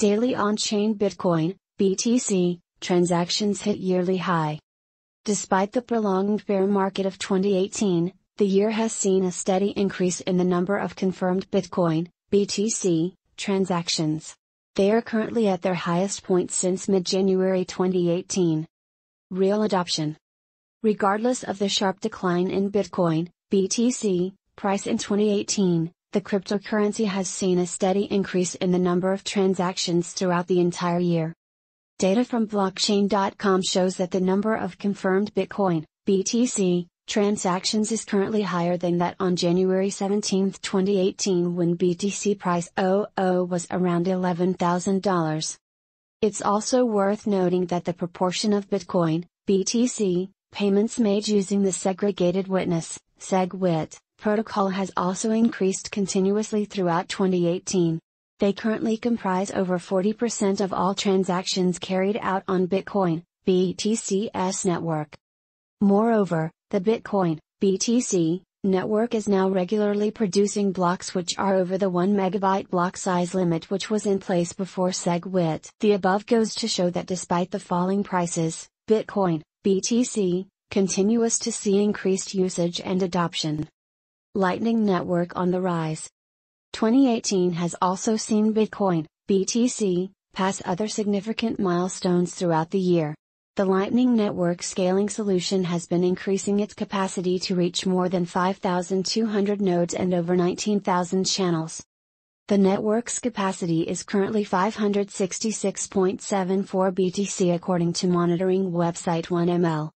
Daily on chain Bitcoin, BTC, transactions hit yearly high. Despite the prolonged bear market of 2018, the year has seen a steady increase in the number of confirmed Bitcoin, BTC, transactions. They are currently at their highest point since mid January 2018. Real adoption. Regardless of the sharp decline in Bitcoin, BTC, price in 2018, the cryptocurrency has seen a steady increase in the number of transactions throughout the entire year. Data from blockchain.com shows that the number of confirmed Bitcoin, BTC, transactions is currently higher than that on January 17, 2018 when BTC price 00 was around $11,000. It's also worth noting that the proportion of Bitcoin, BTC, payments made using the Segregated Witness, SegWit, protocol has also increased continuously throughout 2018. They currently comprise over 40% of all transactions carried out on Bitcoin, BTC's network. Moreover, the Bitcoin, BTC, network is now regularly producing blocks which are over the 1 megabyte block size limit which was in place before SegWit. The above goes to show that despite the falling prices, Bitcoin, BTC, continues to see increased usage and adoption. Lightning Network on the rise. 2018 has also seen Bitcoin, BTC, pass other significant milestones throughout the year. The Lightning Network scaling solution has been increasing its capacity to reach more than 5,200 nodes and over 19,000 channels. The network's capacity is currently 566.74 BTC according to monitoring website 1ML.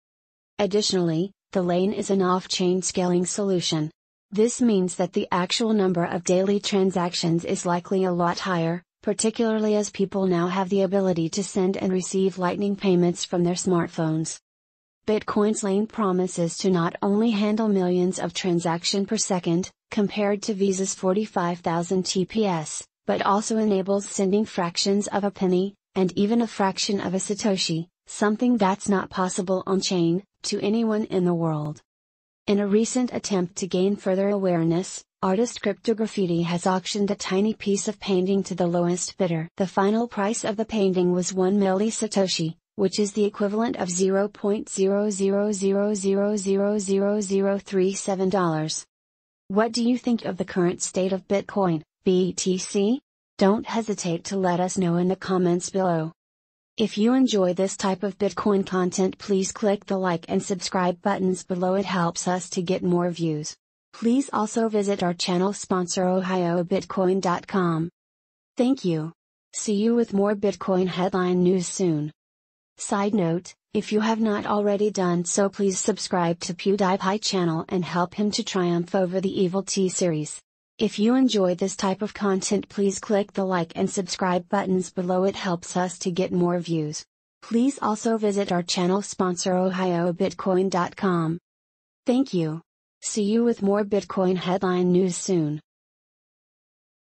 Additionally, the lane is an off-chain scaling solution. This means that the actual number of daily transactions is likely a lot higher, particularly as people now have the ability to send and receive Lightning payments from their smartphones. Bitcoin's lane promises to not only handle millions of transactions per second, compared to Visa's 45,000 TPS, but also enables sending fractions of a penny, and even a fraction of a Satoshi, something that's not possible on chain, to anyone in the world. In a recent attempt to gain further awareness, artist Cryptograffiti has auctioned a tiny piece of painting to the lowest bidder. The final price of the painting was 1 milli satoshi, which is the equivalent of $0.000000037. What do you think of the current state of Bitcoin, BTC? Don't hesitate to let us know in the comments below. If you enjoy this type of Bitcoin content please click the like and subscribe buttons below it helps us to get more views. Please also visit our channel sponsor ohiobitcoin.com. Thank you. See you with more Bitcoin headline news soon. Side note, if you have not already done so please subscribe to PewDiePie channel and help him to triumph over the Evil T series. If you enjoy this type of content please click the like and subscribe buttons below it helps us to get more views. Please also visit our channel sponsor ohiobitcoin.com. Thank you. See you with more Bitcoin headline news soon.